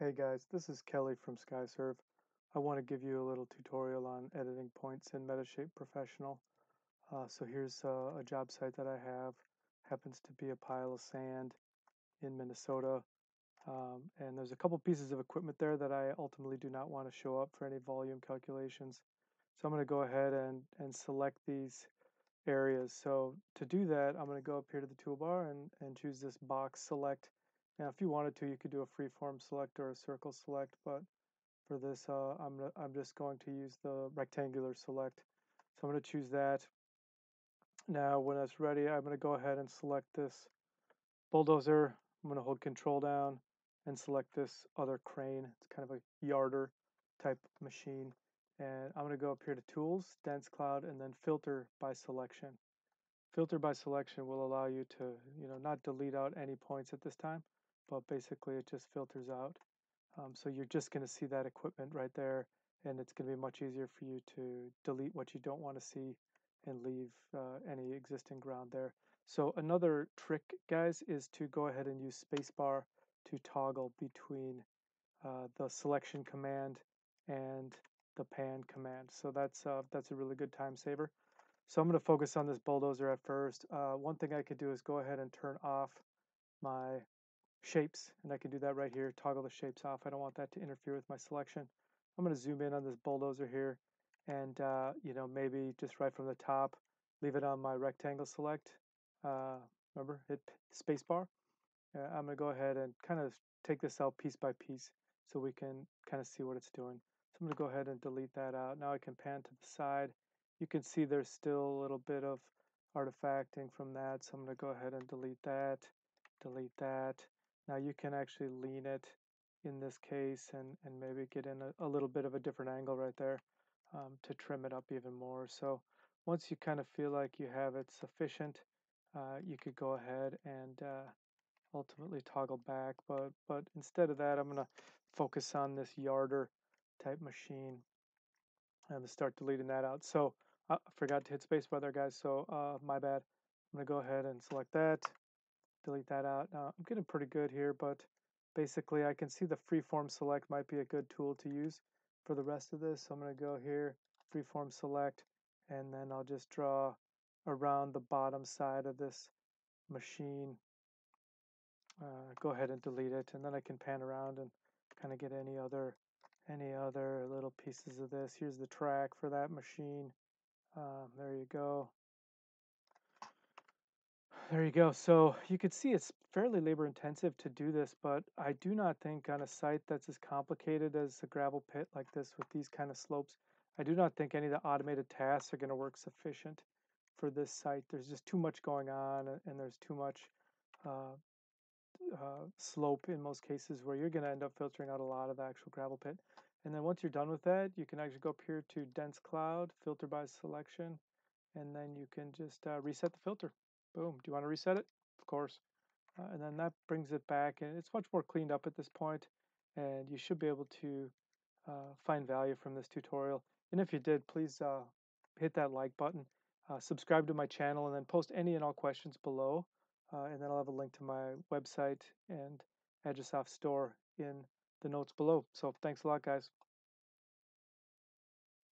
Hey guys, this is Kelly from SkySurv. I want to give you a little tutorial on editing points in Metashape Professional. Uh, so here's uh, a job site that I have. Happens to be a pile of sand in Minnesota. Um, and there's a couple pieces of equipment there that I ultimately do not want to show up for any volume calculations. So I'm going to go ahead and, and select these areas. So to do that, I'm going to go up here to the toolbar and, and choose this box select now, if you wanted to, you could do a freeform select or a circle select, but for this, uh, I'm, I'm just going to use the rectangular select. So I'm going to choose that. Now, when it's ready, I'm going to go ahead and select this bulldozer. I'm going to hold control down and select this other crane. It's kind of a yarder type machine. And I'm going to go up here to Tools, Dense Cloud, and then Filter by Selection. Filter by Selection will allow you to, you know, not delete out any points at this time but basically it just filters out. Um, so you're just going to see that equipment right there, and it's going to be much easier for you to delete what you don't want to see and leave uh, any existing ground there. So another trick, guys, is to go ahead and use spacebar to toggle between uh, the selection command and the pan command. So that's uh, that's a really good time saver. So I'm going to focus on this bulldozer at first. Uh, one thing I could do is go ahead and turn off my shapes, and I can do that right here, toggle the shapes off. I don't want that to interfere with my selection. I'm going to zoom in on this bulldozer here, and uh, you know maybe just right from the top, leave it on my rectangle select. Uh, remember, hit spacebar. Uh, I'm going to go ahead and kind of take this out piece by piece so we can kind of see what it's doing. So I'm going to go ahead and delete that out. Now I can pan to the side. You can see there's still a little bit of artifacting from that, so I'm going to go ahead and delete that, delete that. Now you can actually lean it in this case and, and maybe get in a, a little bit of a different angle right there um, to trim it up even more. So once you kind of feel like you have it sufficient, uh, you could go ahead and uh, ultimately toggle back. But, but instead of that, I'm going to focus on this yarder type machine. To start deleting that out. So uh, I forgot to hit spacebar there, guys. So uh, my bad. I'm going to go ahead and select that delete that out. Now I'm getting pretty good here, but basically I can see the freeform select might be a good tool to use for the rest of this. So I'm going to go here, freeform select, and then I'll just draw around the bottom side of this machine. Uh, go ahead and delete it, and then I can pan around and kind of get any other any other little pieces of this. Here's the track for that machine. Um, there you go. There you go. So you can see it's fairly labor intensive to do this, but I do not think on a site that's as complicated as a gravel pit like this with these kind of slopes, I do not think any of the automated tasks are going to work sufficient for this site. There's just too much going on and there's too much uh, uh, slope in most cases where you're going to end up filtering out a lot of the actual gravel pit. And then once you're done with that, you can actually go up here to dense cloud, filter by selection, and then you can just uh, reset the filter. Boom. Do you want to reset it? Of course. Uh, and then that brings it back and it's much more cleaned up at this point and you should be able to uh, find value from this tutorial. And if you did, please uh, hit that like button, uh, subscribe to my channel, and then post any and all questions below. Uh, and then I'll have a link to my website and Agisoft store in the notes below. So thanks a lot, guys.